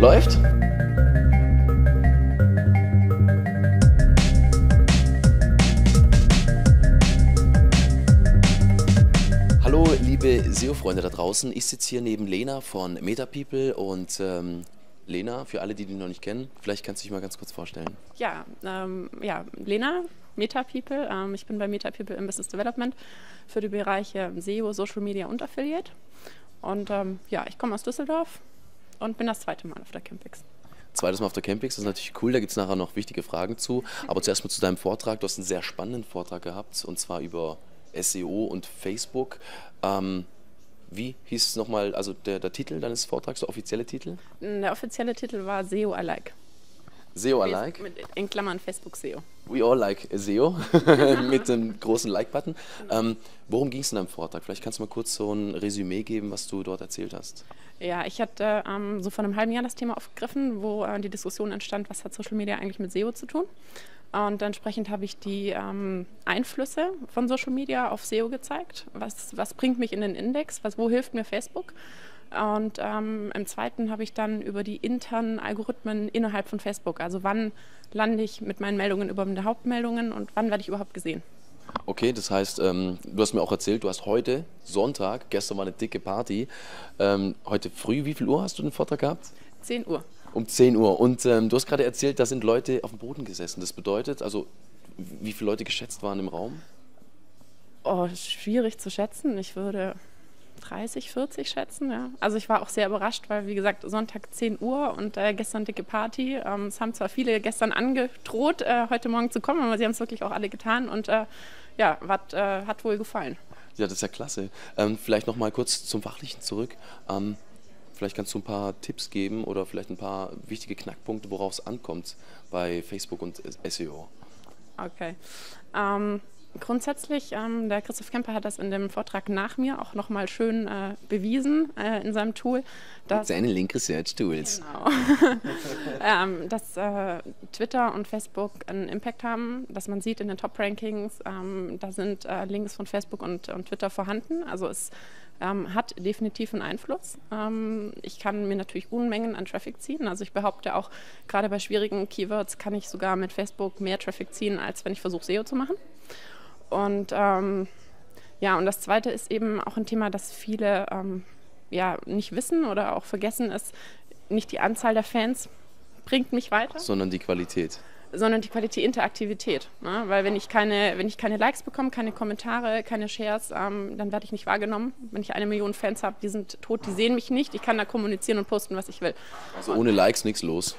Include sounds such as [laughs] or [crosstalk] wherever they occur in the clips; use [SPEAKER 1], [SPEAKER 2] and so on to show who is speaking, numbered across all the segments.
[SPEAKER 1] Läuft? Hallo liebe SEO-Freunde da draußen, ich sitze hier neben Lena von MetaPeople und ähm, Lena, für alle, die dich noch nicht kennen, vielleicht kannst du dich mal ganz kurz vorstellen.
[SPEAKER 2] Ja, ähm, ja Lena, MetaPeople. Ähm, ich bin bei MetaPeople im Business Development für die Bereiche SEO, Social Media und Affiliate. Und ähm, ja, ich komme aus Düsseldorf und bin das zweite Mal auf der Campix.
[SPEAKER 1] Zweites Mal auf der Campix, das ist natürlich cool, da gibt es nachher noch wichtige Fragen zu. Aber zuerst mal zu deinem Vortrag. Du hast einen sehr spannenden Vortrag gehabt und zwar über SEO und Facebook. Ähm, wie hieß es nochmal, also der, der Titel deines Vortrags, der offizielle Titel?
[SPEAKER 2] Der offizielle Titel war SEO Alike.
[SPEAKER 1] SEO Alike?
[SPEAKER 2] In Klammern Facebook SEO.
[SPEAKER 1] We all like SEO [laughs] mit dem großen Like-Button. Ähm, worum ging es in deinem Vortrag? Vielleicht kannst du mal kurz so ein Resümee geben, was du dort erzählt hast.
[SPEAKER 2] Ja, ich hatte ähm, so vor einem halben Jahr das Thema aufgegriffen, wo äh, die Diskussion entstand, was hat Social Media eigentlich mit SEO zu tun. Und entsprechend habe ich die ähm, Einflüsse von Social Media auf SEO gezeigt. Was, was bringt mich in den Index? Was, wo hilft mir Facebook? Und ähm, im zweiten habe ich dann über die internen Algorithmen innerhalb von Facebook, also wann lande ich mit meinen Meldungen über meine Hauptmeldungen und wann werde ich überhaupt gesehen.
[SPEAKER 1] Okay, das heißt, ähm, du hast mir auch erzählt, du hast heute Sonntag, gestern war eine dicke Party, ähm, heute früh, wie viel Uhr hast du den Vortrag gehabt?
[SPEAKER 2] 10 Uhr.
[SPEAKER 1] Um 10 Uhr. Und ähm, du hast gerade erzählt, da sind Leute auf dem Boden gesessen. Das bedeutet, also wie viele Leute geschätzt waren im Raum?
[SPEAKER 2] Oh, schwierig zu schätzen. Ich würde 30, 40 schätzen. Ja. Also ich war auch sehr überrascht, weil wie gesagt Sonntag 10 Uhr und äh, gestern dicke Party. Ähm, es haben zwar viele gestern angedroht, äh, heute Morgen zu kommen, aber sie haben es wirklich auch alle getan und äh, ja, wat, äh, hat wohl gefallen.
[SPEAKER 1] Ja, das ist ja klasse. Ähm, vielleicht noch mal kurz zum Fachlichen zurück. Ähm, vielleicht kannst du ein paar Tipps geben oder vielleicht ein paar wichtige Knackpunkte, worauf es ankommt bei Facebook und SEO.
[SPEAKER 2] Okay. Ähm, Grundsätzlich, ähm, der Christoph Kemper hat das in dem Vortrag nach mir auch nochmal schön äh, bewiesen äh, in seinem Tool.
[SPEAKER 1] Dass, seine Link Research Tools.
[SPEAKER 2] Genau. [laughs] ähm, dass äh, Twitter und Facebook einen Impact haben, dass man sieht in den Top-Rankings, ähm, da sind äh, Links von Facebook und, und Twitter vorhanden. Also es ähm, hat definitiv einen Einfluss. Ähm, ich kann mir natürlich Unmengen an Traffic ziehen. Also ich behaupte auch, gerade bei schwierigen Keywords kann ich sogar mit Facebook mehr Traffic ziehen, als wenn ich versuche, SEO zu machen. Und ähm, ja, und das Zweite ist eben auch ein Thema, das viele ähm, ja, nicht wissen oder auch vergessen ist. Nicht die Anzahl der Fans bringt mich weiter.
[SPEAKER 1] Sondern die Qualität.
[SPEAKER 2] Sondern die Qualität, Interaktivität. Ne? Weil wenn ich, keine, wenn ich keine Likes bekomme, keine Kommentare, keine Shares, ähm, dann werde ich nicht wahrgenommen. Wenn ich eine Million Fans habe, die sind tot, die sehen mich nicht. Ich kann da kommunizieren und posten, was ich will.
[SPEAKER 1] Also ohne Likes nichts los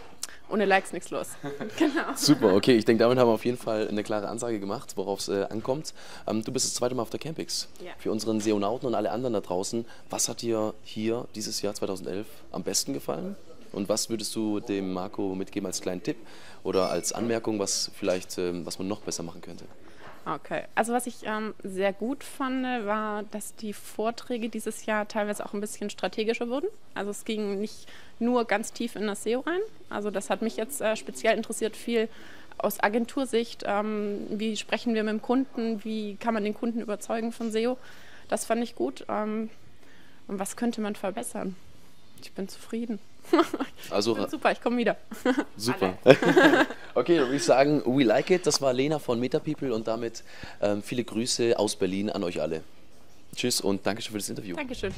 [SPEAKER 2] ohne Likes nichts los. [laughs]
[SPEAKER 1] genau. Super, okay. Ich denke, damit haben wir auf jeden Fall eine klare Ansage gemacht, worauf es äh, ankommt. Ähm, du bist das zweite Mal auf der Campix. Ja. Für unseren Seonauten und alle anderen da draußen, was hat dir hier dieses Jahr 2011 am besten gefallen? Und was würdest du dem Marco mitgeben als kleinen Tipp oder als Anmerkung, was vielleicht, ähm, was man noch besser machen könnte?
[SPEAKER 2] Okay, also was ich ähm, sehr gut fand, war, dass die Vorträge dieses Jahr teilweise auch ein bisschen strategischer wurden. Also es ging nicht nur ganz tief in das SEO rein. Also das hat mich jetzt äh, speziell interessiert, viel aus Agentursicht. Ähm, wie sprechen wir mit dem Kunden? Wie kann man den Kunden überzeugen von SEO? Das fand ich gut. Ähm, und was könnte man verbessern? Ich bin zufrieden. [laughs]
[SPEAKER 1] Also
[SPEAKER 2] ich super, ich komme wieder. [laughs]
[SPEAKER 1] Super. [laughs] okay, dann würde ich sagen, we like it. Das war Lena von MetaPeople und damit ähm, viele Grüße aus Berlin an euch alle. Tschüss und Dankeschön für das Interview.
[SPEAKER 2] Dankeschön.